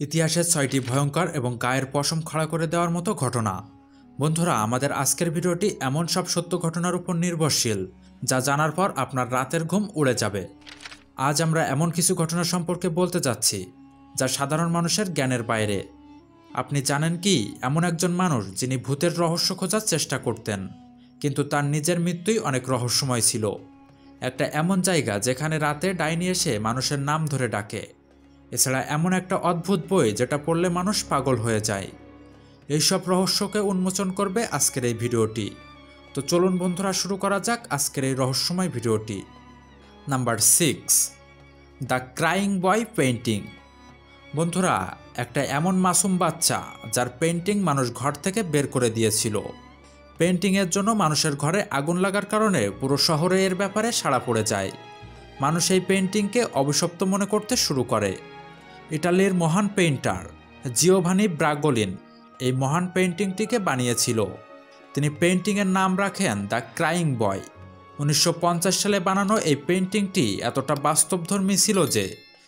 ইতিহাসের ছয়টি ভয়ঙ্কর এবং গায়ের পশম খাড়া করে দেওয়ার মতো ঘটনা। বন্ধুরা, আমাদের আজকের ভিডিওটি এমন সব সত্য ঘটনার উপর নির্ভরশীল, যা জানার পর আপনার রাতের ঘুম উড়ে যাবে। আজ আমরা এমন কিছু ঘটনা সম্পর্কে বলতে যাচ্ছি, যা সাধারণ মানুষের জ্ঞানের বাইরে। আপনি জানেন কি, এমন একজন মানুষ যিনি ভূতের রহস্য খোঁজার চেষ্টা করতেন, কিন্তু তার নিজের মৃত্যুই অনেক রহস্যময় ছিল। একটা এমন জায়গা যেখানে রাতে ডাইনি এসে মানুষের নাম ধরে ডাকে। এছাড়া এমন একটা অদ্ভুত বই যেটা পড়লে মানুষ পাগল হয়ে যায়। এইসব রহস্যকে উন্মোচন করবে আজকের এই ভিডিওটি। তো চলুন বন্ধুরা, শুরু করা যাক আজকের এই রহস্যময় ভিডিওটি। Number six, the crying boy painting বন্ধুরা, একটা এমন মাসুম বাচ্চা যার পেন্টিং মানুষ ঘর থেকে বের করে দিয়েছিল। পেন্টিংয়ের জন্য মানুষের ঘরে আগুন লাগার কারণে পুরো শহরে এর ব্যাপারে সাড়া পড়ে যায়। মানুষ এই পেন্টিংকে অভিশপ্ত মনে করতে শুরু করে। ইটালির মহান পেইন্টার জিওভানি ব্রাগোলিন এই মহান পেন্টিংটিকে বানিয়েছিল। তিনি পেন্টিংয়ের নাম রাখেন দ্য ক্রাইং বয়। উনিশশো পঞ্চাশ সালে বানানো এই পেন্টিংটি এতটা বাস্তবধর্মী ছিল যে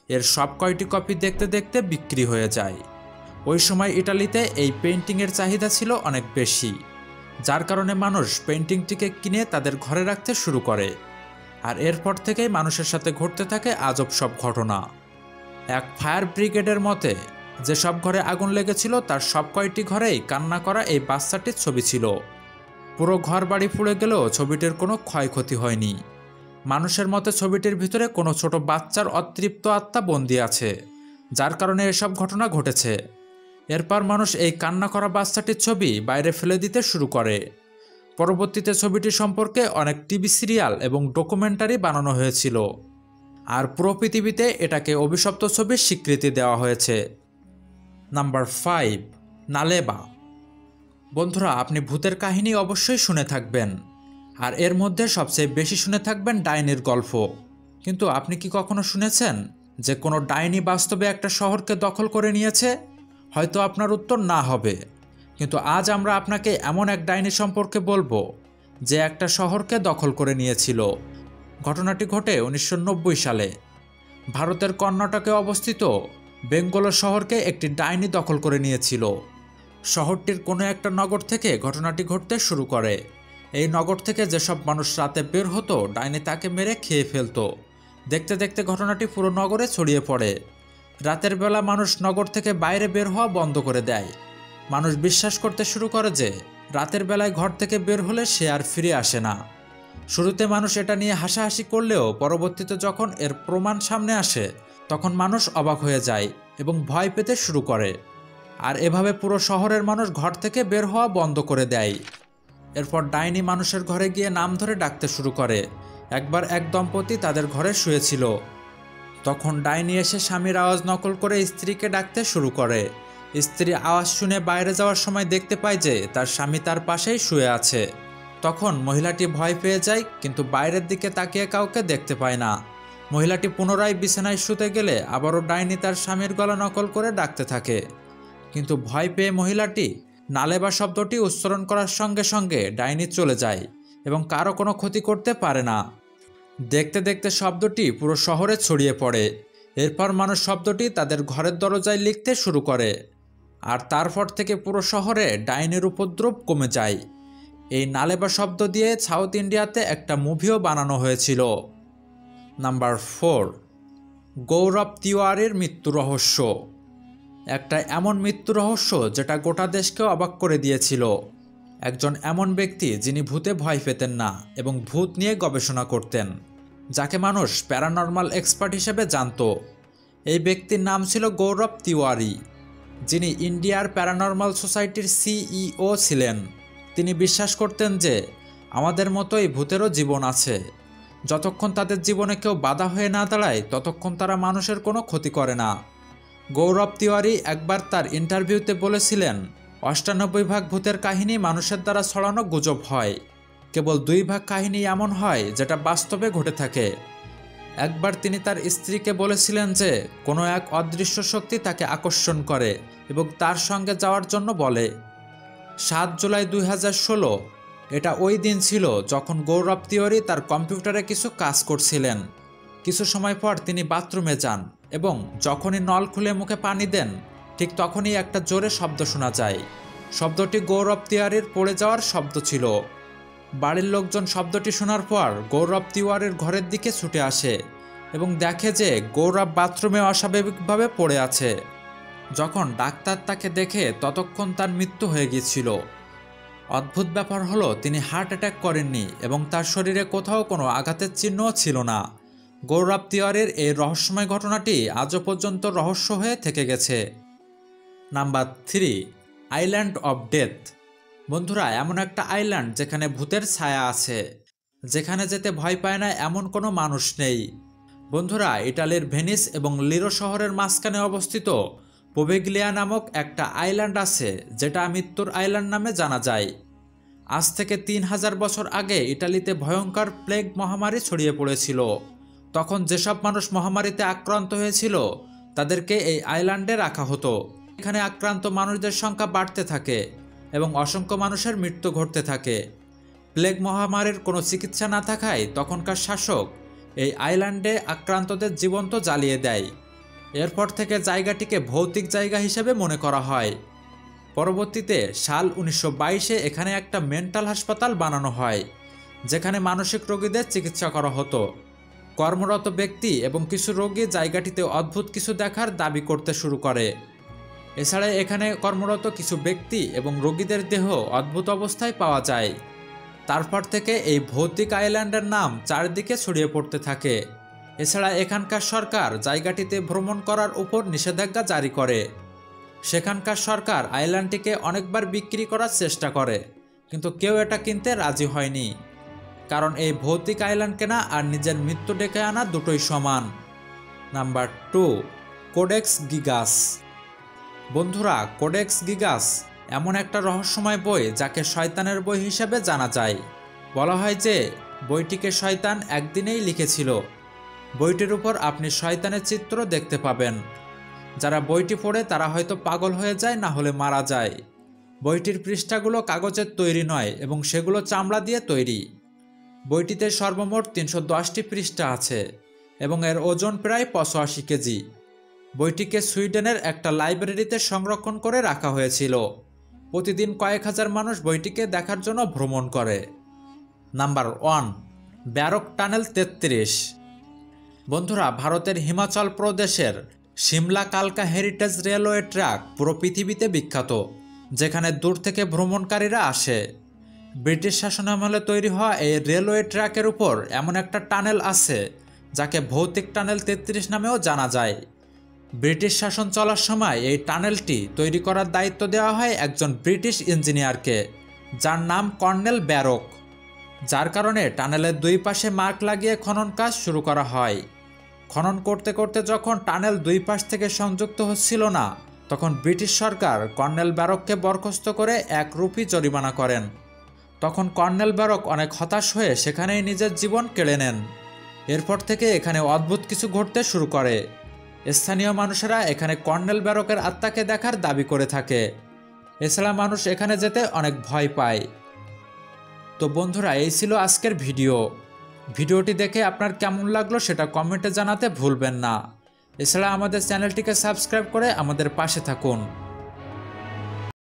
এর সব কয়টি কপি দেখতে দেখতে বিক্রি হয়ে যায়। ওই সময় ইটালিতে এই পেন্টিংয়ের চাহিদা ছিল অনেক বেশি, যার কারণে মানুষ পেন্টিংটিকে কিনে তাদের ঘরে রাখতে শুরু করে। আর এরপর থেকেই মানুষের সাথে ঘটতে থাকে আজব সব ঘটনা। এক ফায়ার ব্রিগেডের মতে, যে সব ঘরে আগুন লেগেছিল, তার সব কয়টি ঘরেই কান্না করা এই বাচ্চাটির ছবি ছিল। পুরো ঘর বাড়ি পুড়ে গেলেও ছবিটির কোনো ক্ষয়ক্ষতি হয়নি। মানুষের মতে ছবিটির ভিতরে কোনো ছোট বাচ্চার অতৃপ্ত আত্মা বন্দি আছে, যার কারণে এসব ঘটনা ঘটেছে। এরপর মানুষ এই কান্না করা বাচ্চাটির ছবি বাইরে ফেলে দিতে শুরু করে। পরবর্তীতে ছবিটি সম্পর্কে অনেক টিভি সিরিয়াল এবং ডকুমেন্টারি বানানো হয়েছিল। আর পুরো পৃথিবীতে এটাকে অভিশপ্ত ছবির স্বীকৃতি দেওয়া হয়েছে। নাম্বার ফাইভ, নালেবা। বন্ধুরা, আপনি ভূতের কাহিনী অবশ্যই শুনে থাকবেন। আর এর মধ্যে সবচেয়ে বেশি শুনে থাকবেন ডাইনির গল্প। কিন্তু আপনি কি কখনো শুনেছেন যে কোনো ডাইনি বাস্তবে একটা শহরকে দখল করে নিয়েছে? হয়তো আপনার উত্তর না হবে। কিন্তু আজ আমরা আপনাকে এমন এক ডাইনি সম্পর্কে বলব যে একটা শহরকে দখল করে নিয়েছিল। ঘটনাটি ঘটে উনিশশো নব্বই সালে। ভারতের কর্ণাটকে অবস্থিত বেঙ্গল শহরকে একটি ডাইনি দখল করে নিয়েছিল। শহরটির কোনো একটা নগর থেকে ঘটনাটি ঘটতে শুরু করে। এই নগর থেকে যেসব মানুষ রাতে বের হতো, ডাইনি তাকে মেরে খেয়ে ফেলতো। দেখতে দেখতে ঘটনাটি পুরো নগরে ছড়িয়ে পড়ে। রাতের বেলা মানুষ নগর থেকে বাইরে বের হওয়া বন্ধ করে দেয়। মানুষ বিশ্বাস করতে শুরু করে যে, রাতের বেলায় ঘর থেকে বের হলে সে আর ফিরে আসে না। শুরুতে মানুষ এটা নিয়ে হাসাহাসি করলেও পরবর্তীতে যখন এর প্রমাণ সামনে আসে, তখন মানুষ অবাক হয়ে যায় এবং ভয় পেতে শুরু করে। আর এভাবে পুরো শহরের মানুষ ঘর থেকে বের হওয়া বন্ধ করে দেয়। এরপর ডাইনি মানুষের ঘরে গিয়ে নাম ধরে ডাকতে শুরু করে। একবার এক দম্পতি তাদের ঘরে শুয়েছিল। তখন ডাইনি এসে স্বামীর আওয়াজ নকল করে স্ত্রীকে ডাকতে শুরু করে। স্ত্রী আওয়াজ শুনে বাইরে যাওয়ার সময় দেখতে পায় যে তার স্বামী তার পাশেই শুয়ে আছে। তখন মহিলাটি ভয় পেয়ে যায়, কিন্তু বাইরের দিকে তাকিয়ে কাউকে দেখতে পায় না। মহিলাটি পুনরায় বিছানায় শুতে গেলে আবারও ডাইনি তার স্বামীর গলা নকল করে ডাকতে থাকে। কিন্তু ভয় পেয়ে মহিলাটি নালেবা শব্দটি উচ্চারণ করার সঙ্গে সঙ্গে ডাইনি চলে যায় এবং কারও কোনো ক্ষতি করতে পারে না। দেখতে দেখতে শব্দটি পুরো শহরে ছড়িয়ে পড়ে। এরপর মানুষ শব্দটি তাদের ঘরের দরজায় লিখতে শুরু করে। আর তারপর থেকে পুরো শহরে ডাইনের উপদ্রব কমে যায়। এই নালেবা শব্দ দিয়ে সাউথ ইন্ডিয়াতে একটা মুভিও বানানো হয়েছিল। নাম্বার ফোর, গৌরব তিওয়ারির মৃত্যু রহস্য। একটা এমন মৃত্যু রহস্য যেটা গোটা দেশকে অবাক করে দিয়েছিল। একজন এমন ব্যক্তি যিনি ভূতে ভয় পেতেন না এবং ভূত নিয়ে গবেষণা করতেন, যাকে মানুষ প্যারানর্মাল এক্সপার্ট হিসেবে জানত। এই ব্যক্তির নাম ছিল গৌরব তিওয়ারি, যিনি ইন্ডিয়ার প্যারানর্মাল সোসাইটির সিইও ছিলেন। তিনি বিশ্বাস করতেন যে আমাদের মতোই ভূতেরও জীবন আছে। যতক্ষণ তাদের জীবনে কেউ বাধা হয়ে না দাঁড়ায়, ততক্ষণ তারা মানুষের কোনো ক্ষতি করে না। গৌরব তিওয়ারি একবার তার ইন্টারভিউতে বলেছিলেন, অষ্টানব্বই ভাগ ভূতের কাহিনী মানুষের দ্বারা ছড়ানো গুজব হয়। কেবল দুই ভাগ কাহিনী এমন হয় যেটা বাস্তবে ঘটে থাকে। একবার তিনি তার স্ত্রীকে বলেছিলেন যে, কোনো এক অদৃশ্য শক্তি তাকে আকর্ষণ করে এবং তার সঙ্গে যাওয়ার জন্য বলে। সাত জুলাই দুই হাজার ষোলো। এটা ওই দিন ছিল যখন গৌরব তিওয়ারি তার কম্পিউটারে কিছু কাজ করছিলেন। কিছু সময় পর তিনি বাথরুমে যান এবং যখনই নল খুলে মুখে পানি দেন, ঠিক তখনই একটা জোরে শব্দ শোনা যায়। শব্দটি গৌরব তিওয়ারির পড়ে যাওয়ার শব্দ ছিল। বাড়ির লোকজন শব্দটি শোনার পর গৌরব তিওয়ারির ঘরের দিকে ছুটে আসে এবং দেখে যে গৌরব বাথরুমে অস্বাভাবিকভাবে পড়ে আছে। যখন ডাক্তার তাকে দেখে ততক্ষণ তার মৃত্যু হয়ে গিয়েছিল। অদ্ভুত ব্যাপার হলো, তিনি হার্ট অ্যাটাক করেননি এবং তার শরীরে কোথাও কোনো আঘাতের চিহ্নও ছিল না। গৌরব তিওয়ারের এই রহস্যময় ঘটনাটি আজও পর্যন্ত রহস্য হয়ে থেকে গেছে। Number three, island of death. বন্ধুরা, এমন একটা আইল্যান্ড যেখানে ভূতের ছায়া আছে, যেখানে যেতে ভয় পায় না এমন কোনো মানুষ নেই। বন্ধুরা, ইটালির ভেনিস এবং লিরো শহরের মাঝখানে অবস্থিত পোবেগলিয়া নামক একটা আইল্যান্ড আছে, যেটা মৃত্যুর আইল্যান্ড নামে জানা যায়। আজ থেকে তিন হাজার বছর আগে ইটালিতে ভয়ঙ্কর প্লেগ মহামারী ছড়িয়ে পড়েছিল। তখন যেসব মানুষ মহামারীতে আক্রান্ত হয়েছিল, তাদেরকে এই আইল্যান্ডে রাখা হতো। এখানে আক্রান্ত মানুষদের সংখ্যা বাড়তে থাকে এবং অসংখ্য মানুষের মৃত্যু ঘটতে থাকে। প্লেগ মহামারীর কোনো চিকিৎসা না থাকায় তখনকার শাসক এই আইল্যান্ডে আক্রান্তদের জীবন্ত জ্বালিয়ে দেয়। এরপর থেকে জায়গাটিকে ভৌতিক জায়গা হিসেবে মনে করা হয়। পরবর্তীতে সাল উনিশশো বাইশে এখানে একটা মেন্টাল হাসপাতাল বানানো হয়, যেখানে মানসিক রোগীদের চিকিৎসা করা হতো। কর্মরত ব্যক্তি এবং কিছু রোগী জায়গাটিতে অদ্ভুত কিছু দেখার দাবি করতে শুরু করে। এছাড়া এখানে কর্মরত কিছু ব্যক্তি এবং রোগীদের দেহ অদ্ভুত অবস্থায় পাওয়া যায়। তারপর থেকে এই ভৌতিক আইল্যান্ডের নাম চারদিকে ছড়িয়ে পড়তে থাকে। এছাড়া এখানকার সরকার জায়গাটিতে ভ্রমণ করার উপর নিষেধাজ্ঞা জারি করে। সেখানকার সরকার আইল্যান্ডটিকে অনেকবার বিক্রি করার চেষ্টা করে, কিন্তু কেউ এটা কিনতে রাজি হয়নি। কারণ এই ভৌতিক আইল্যান্ড কেনা আর নিজের মৃত্যু ডেকে আনা দুটোই সমান। Number two, Codex Gigas. বন্ধুরা, কোডেক্স গিগাস এমন একটা রহস্যময় বই যাকে শয়তানের বই হিসেবে জানা যায়। বলা হয় যে বইটিকে শয়তান একদিনেই লিখেছিল। বইটির উপর আপনি শয়তানের চিত্র দেখতে পাবেন। যারা বইটি পড়ে, তারা হয়তো পাগল হয়ে যায়, না হলে মারা যায়। বইটির পৃষ্ঠাগুলো কাগজের তৈরি নয়, এবং সেগুলো চামড়া দিয়ে তৈরি। বইটিতে সর্বমোট তিনশো দশটি পৃষ্ঠা আছে, এবং এর ওজন প্রায় পঁচাশি কেজি। বইটিকে সুইডেনের একটা লাইব্রেরিতে সংরক্ষণ করে রাখা হয়েছিল। প্রতিদিন কয়েক হাজার মানুষ বইটিকে দেখার জন্য ভ্রমণ করে। নাম্বার ওয়ান, ব্যারক টানেল তেত্রিশ। বন্ধুরা, ভারতের হিমাচল প্রদেশের সিমলা কালকা হেরিটেজ রেলওয়ে ট্র্যাক পুরো পৃথিবীতে বিখ্যাত, যেখানে দূর থেকে ভ্রমণকারীরা আসে। ব্রিটিশ শাসনামলে তৈরি হওয়া এই রেলওয়ে ট্র্যাকের উপর এমন একটা টানেল আছে, যাকে ভৌতিক টানেল তেত্রিশ নামেও জানা যায়। ব্রিটিশ শাসন চলার সময় এই টানেলটি তৈরি করার দায়িত্ব দেওয়া হয় একজন ব্রিটিশ ইঞ্জিনিয়ারকে, যার নাম কর্নেল ব্যারক। যার কারণে টানেলের দুই পাশে মার্ক লাগিয়ে খনন কাজ শুরু করা হয়। খনন করতে করতে যখন টানেল দুই পাশ থেকে সংযুক্ত হচ্ছিল না, তখন ব্রিটিশ সরকার কর্নেল ব্যারককে বরখাস্ত করে এক রুপি জরিমানা করেন। তখন কর্নেল ব্যারক অনেক হতাশ হয়ে সেখানেই নিজের জীবন কেড়ে নেন। এরপর থেকে এখানে অদ্ভুত কিছু ঘটতে শুরু করে। স্থানীয় মানুষেরা এখানে কর্নেল ব্যারকের আত্মাকে দেখার দাবি করে থাকে। এছাড়া মানুষ এখানে যেতে অনেক ভয় পায়। তো বন্ধুরা, এই ছিল আজকের ভিডিও। ভিডিওটি দেখে আপনার কেমন লাগল সেটা কমেন্টে জানাতে ভুলবেন না। এছাড়া আমাদের চ্যানেলটিকে সাবস্ক্রাইব করে আমাদের পাশে থাকুন।